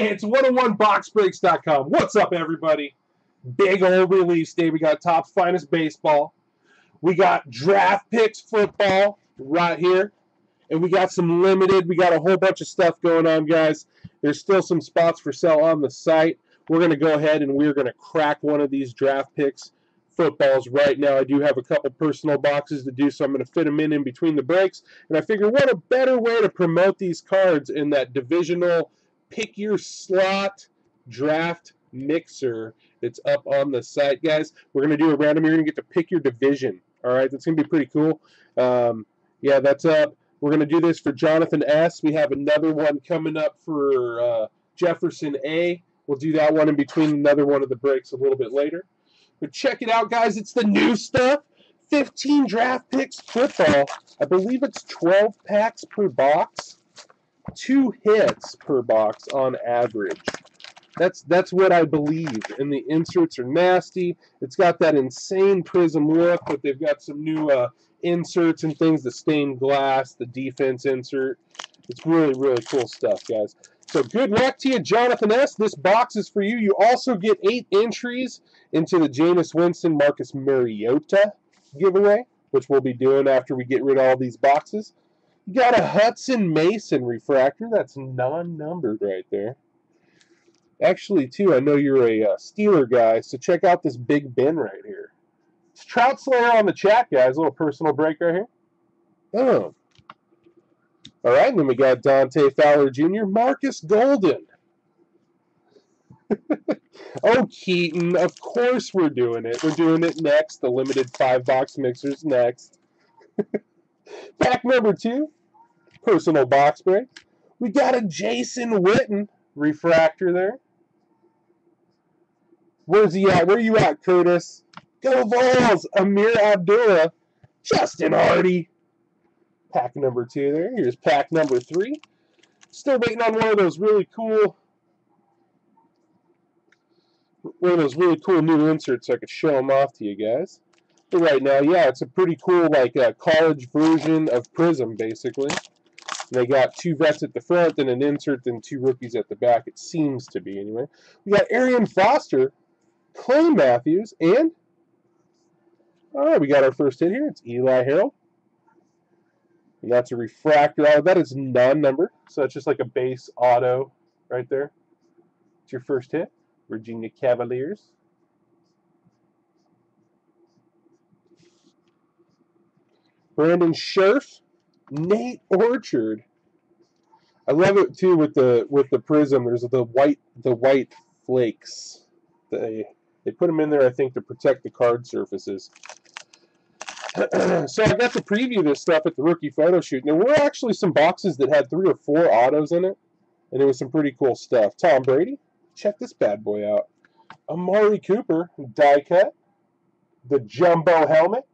It's 101boxbreaks.com. What's up, everybody? Big old release day. We got top Finest Baseball. We got draft picks football right here. And we got some limited. We got a whole bunch of stuff going on, guys. There's still some spots for sale on the site. We're going to go ahead and we're going to crack one of these draft picks footballs right now. I do have a couple personal boxes to do, so I'm going to fit them in in between the breaks. And I figure what a better way to promote these cards in that divisional – pick your slot draft mixer that's up on the site, guys. We're going to do a random. You're going to get to pick your division. All right, that's going to be pretty cool. Um, yeah, that's up. We're going to do this for Jonathan S. We have another one coming up for uh, Jefferson A. We'll do that one in between another one of the breaks a little bit later. But check it out, guys. It's the new stuff. 15 draft picks football. I believe it's 12 packs per box two hits per box on average. That's that's what I believe. And the inserts are nasty. It's got that insane Prizm look, but they've got some new uh, inserts and things. The stained glass, the defense insert. It's really really cool stuff, guys. So good luck to you, Jonathan S. This box is for you. You also get eight entries into the Jameis Winston Marcus Mariota giveaway, which we'll be doing after we get rid of all these boxes. You got a Hutson Mason refractor. That's non-numbered right there. Actually, too, I know you're a uh, Steeler guy, so check out this Big Ben right here. It's Trout Slayer on the chat, guys. A little personal break right here. Oh. All right, and then we got Dante Fowler Jr., Marcus Golden. oh, Keaton, of course we're doing it. We're doing it next. The limited five-box mixers next. Pack number two, personal box break. We got a Jason Witten refractor there. Where's he at? Where you at, Curtis? Go Vols! Ameer Abdullah. Justin Hardy. Pack number two there. Here's pack number three. Still waiting on one of those really cool one of those really cool new inserts so I could show them off to you guys right now, yeah, it's a pretty cool like uh, college version of Prizm, basically. They got two vets at the front, then an insert, then two rookies at the back. It seems to be, anyway. We got Arian Foster, Clay Matthews, and... All right, we got our first hit here. It's Eli Harold. And that's a refractor auto. That is non-numbered, so it's just like a base auto right there. It's your first hit. Virginia Cavaliers. Brandon Scherff, Nate Orchard. I love it too with the with the Prizm. There's the white the white flakes. They they put them in there, I think, to protect the card surfaces. so I got to preview this stuff at the rookie photo shoot. There were actually some boxes that had three or four autos in it, and it was some pretty cool stuff. Tom Brady, check this bad boy out. Amari Cooper, die cut. The jumbo helmet.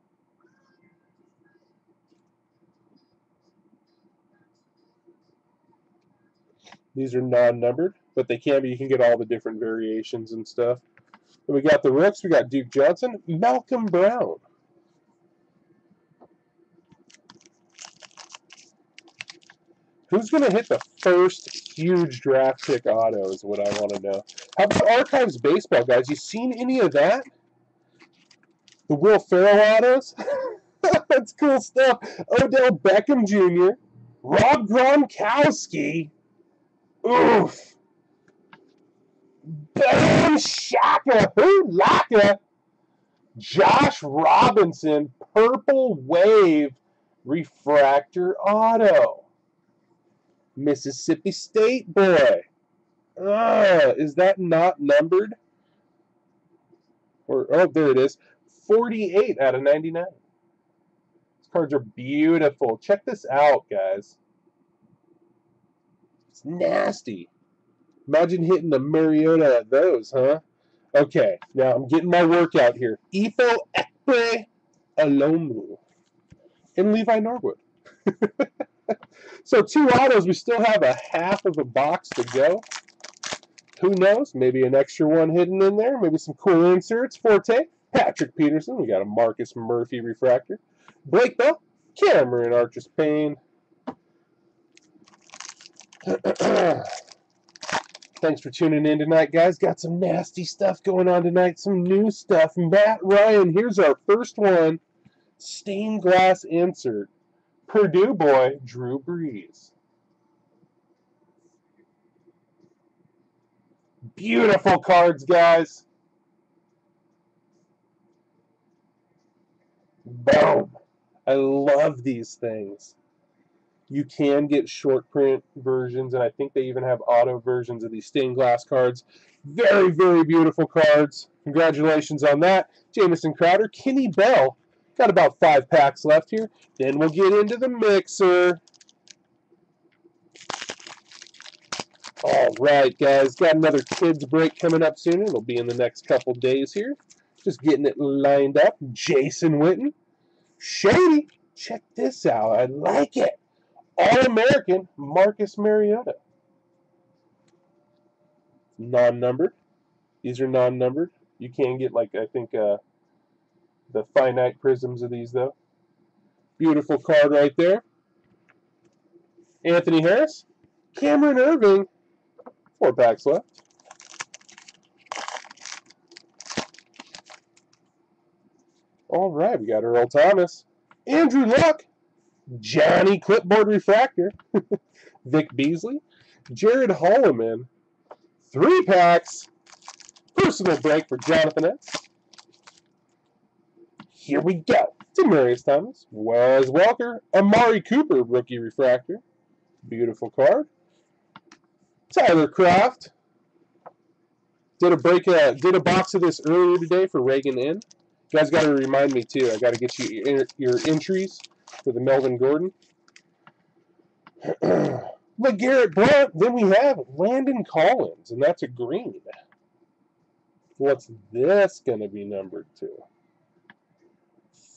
These are non-numbered, but they can be. You can get all the different variations and stuff. And we got the rooks. We got Duke Johnson, Malcolm Brown. Who's going to hit the first huge draft pick auto is what I want to know. How about Archives Baseball, guys? You seen any of that? The Will Ferrell autos? That's cool stuff. Odell Beckham Jr., Rob Gronkowski, Oof. Bam Shaka. Who laka? Josh Robinson. Purple Wave Refractor Auto. Mississippi State boy. Uh, is that not numbered? Or oh, there it is. 48 out of 99. These cards are beautiful. Check this out, guys. It's nasty. Imagine hitting the Mariota at those, huh? Okay, now I'm getting my workout here. Efo Ekpe Alomu and Levi Norwood. so two autos, we still have a half of a box to go. Who knows? Maybe an extra one hidden in there. Maybe some cool inserts. Forte, Patrick Peterson. We got a Marcus Murphy refractor. Blake Bell, Cameron Artis-Payne, Thanks for tuning in tonight, guys. Got some nasty stuff going on tonight, some new stuff. Matt Ryan, here's our first one. Stained glass insert. Purdue boy, Drew Brees. Beautiful cards, guys. Boom. I love these things. You can get short print versions, and I think they even have auto versions of these stained glass cards. Very, very beautiful cards. Congratulations on that. Jamison Crowder, Kenny Bell. Got about five packs left here. Then we'll get into the mixer. All right, guys. Got another kids break coming up soon. It'll be in the next couple days here. Just getting it lined up. Jason Witten. Shady. Check this out. I like it. All-American Marcus Mariota. Non-numbered. These are non-numbered. You can get, like, I think, uh, the finite prisms of these, though. Beautiful card right there. Anthony Harris. Cameron Erving. Four packs left. All right, we got Earl Thomas. Andrew Luck. Johnny Clipboard Refractor. Vic Beasley. Gerod Holliman. Three packs. Personal break for Jonathan S. Here we go. Demaryius Thomas. Wes Welker. Amari Cooper, rookie refractor. Beautiful card. Tyler Kroft. Did a break. Uh, did a box of this earlier today for Reagan Inn. You guys got to remind me too. I got to get you your, your entries for the Melvin Gordon. LeGarrette Blount. Then we have Landon Collins, and that's a green. What's this going to be numbered to?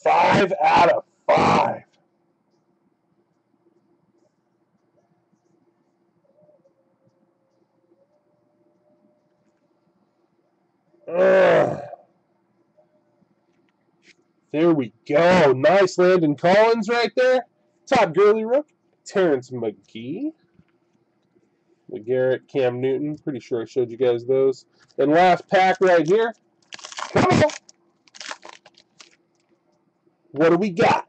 Five out of five. Ugh. There we go. Nice Landon Collins right there. Todd Gurley Rook. Terrence McGee. LeGarrette, Cam Newton. Pretty sure I showed you guys those. And last pack right here. What do we got?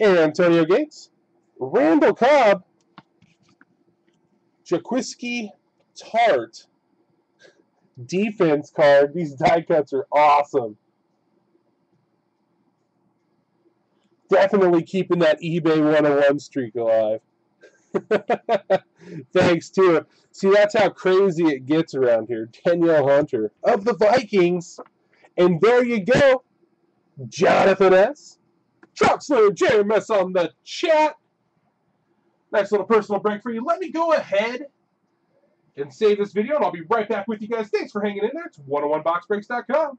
Antonio Gates. Randall Cobb. Jaquiski Tartt. defense card. These die cuts are awesome. Definitely keeping that eBay 101 streak alive. Thanks to it. See, that's how crazy it gets around here. Danielle Hunter of the Vikings. And there you go. Jonathan S. Troxler JMS on the chat. Nice little personal break for you. Let me go ahead and save this video, and I'll be right back with you guys. Thanks for hanging in there. It's 101boxbreaks.com.